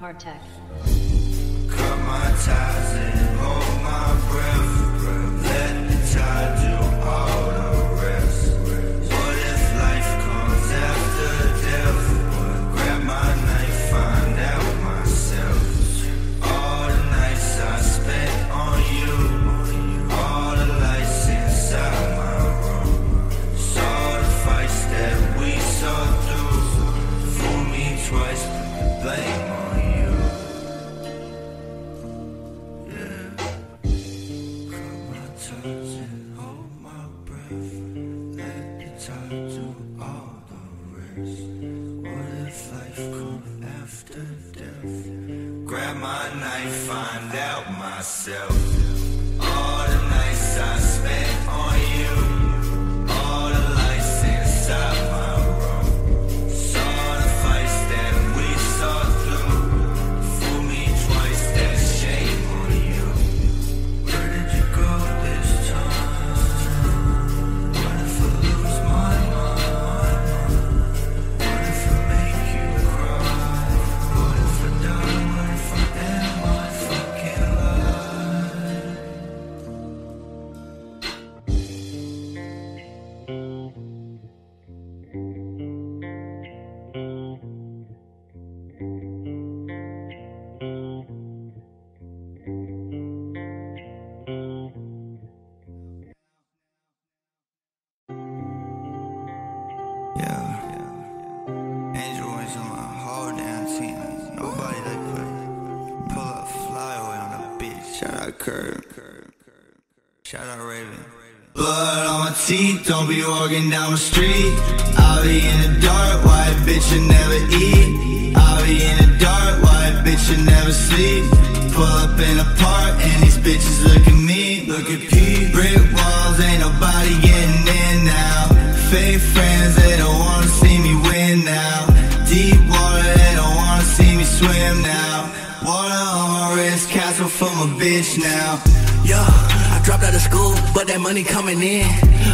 Haardtek. Cut my ties and hold my breath. Let the tide find myself. All the nights I spent on you, Shout out Raven. Blood on my teeth, don't be walking down the street. I'll be in the dark, white bitch you never eat. I'll be in the dark, white bitch you never sleep. Pull up in a park and these bitches look at me, look at P. Brick walls, ain't nobody getting in now. Fake friends, they don't wanna see me win now. Deep water, they don't wanna see me swim now. Water on my wrist, castle for my bitch now. I dropped out of school, but that money coming in.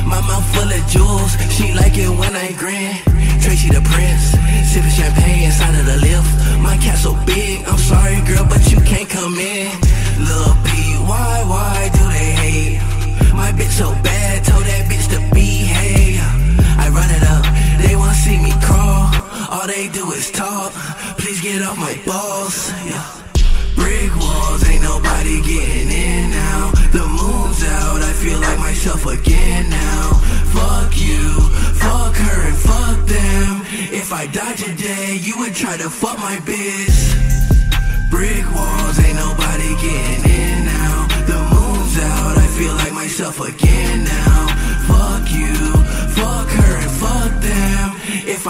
My mouth full of jewels, she like it when I grin. Tracy the Prince, sipping champagne inside of the lift. My cat so big, I'm sorry girl, but you can't come in. Lil P, why, why do they hate? My bitch so bad, told that bitch to behave. I run it up, they wanna see me crawl. All they do is talk, please get off my balls. Yeah. Brick walls, ain't nobody getting in now. The moon's out, I feel like myself again now. Fuck you, fuck her, and fuck them. If I died today, you would try to fuck my bitch. Brick walls, ain't nobody getting in now. The moon's out, I feel like myself again now. Fuck you, fuck her, and fuck them.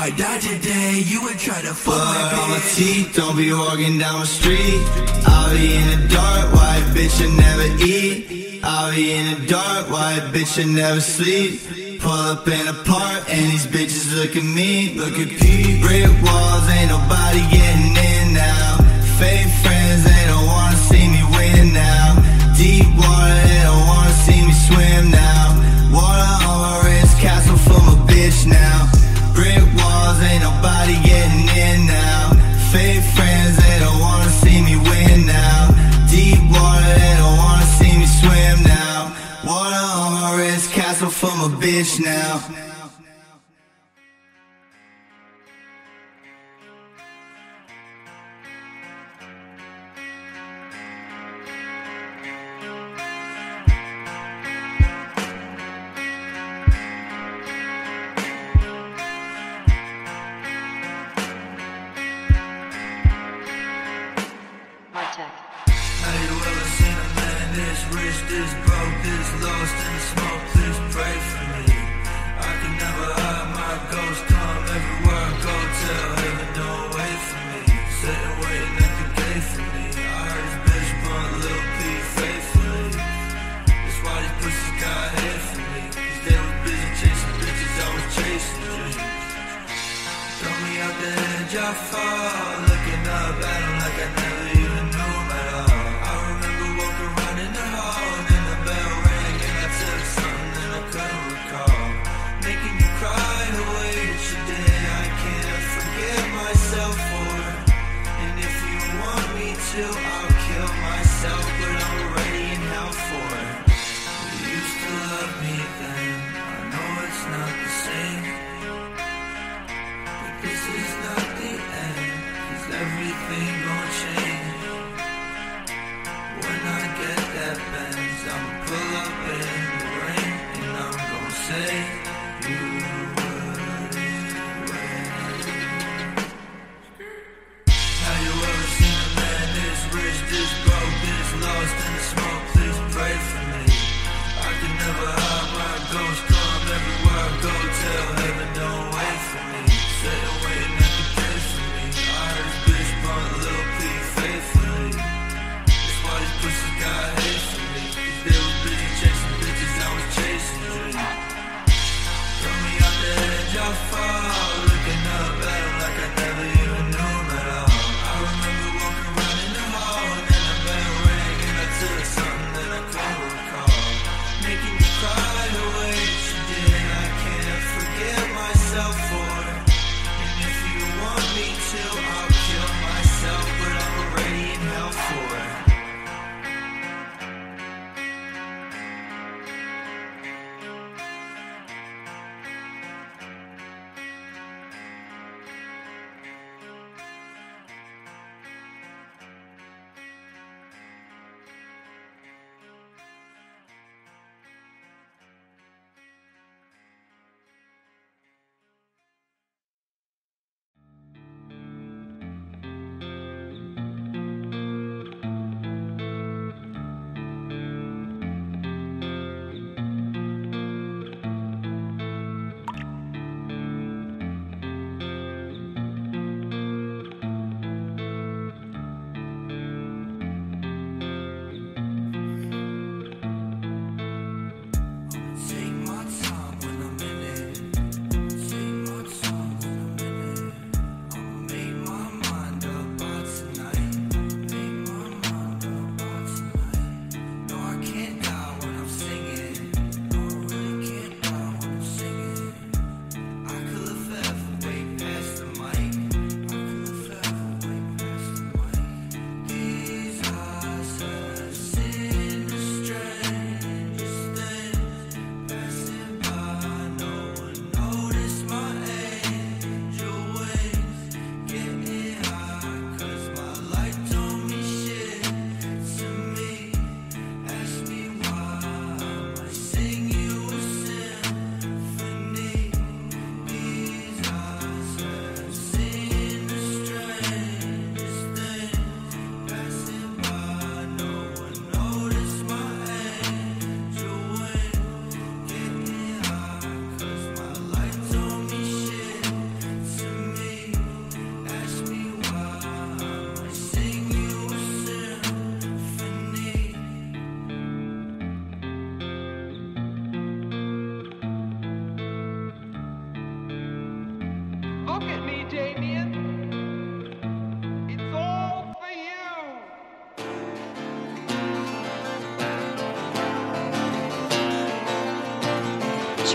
I died today, you would try to fuck my Blood on my teeth, don't be walking down the street. I'll be in the dark, white bitch you never eat. I'll be in the dark, white bitch you never sleep. Pull up in a park and these bitches look at me, look at P. Brick walls, ain't nobody getting in now. Fake friends, they don't wanna see me win now. Deep water, they don't wanna see me swim now. Water on my wrist, castle for my bitch now. Ain't nobody getting in now. Fake friends, they don't wanna see me win now. Deep water, they don't wanna see me swim now. Water on my wrist, castle for my bitch now. I fall.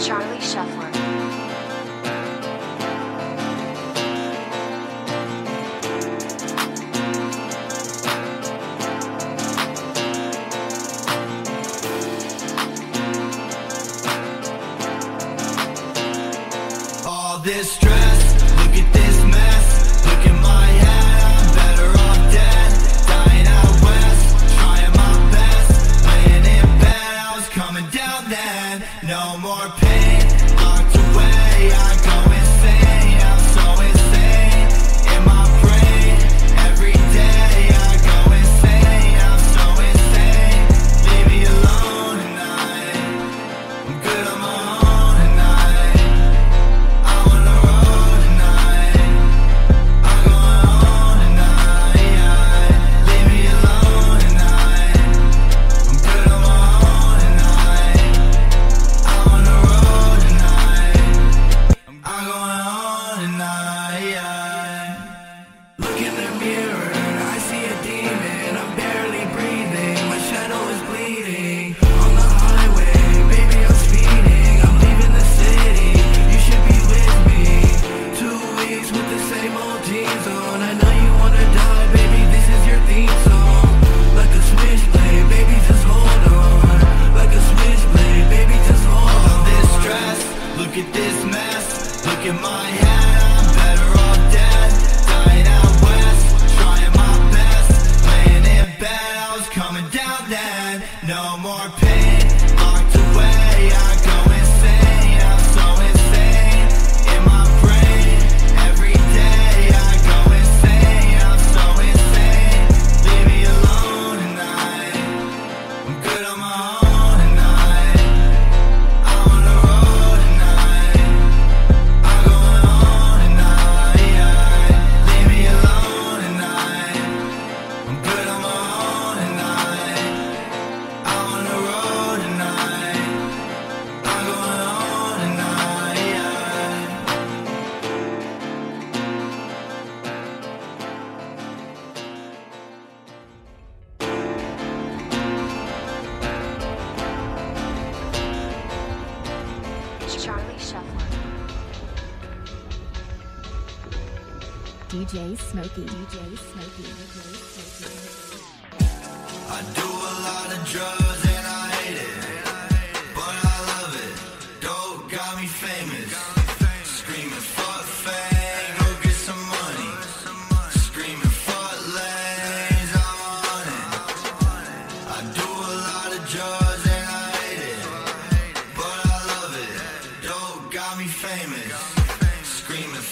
Charlie Shuffler. DJ Smokey. DJ Smokey. I do a lot of drugs and I hate it, but I love it. Dope got me famous. Screaming fuck fame, go get some money. Screaming fuck lanes, I'm on it. I do a lot of drugs and I hate it, but I love it. Dope got me famous. Screaming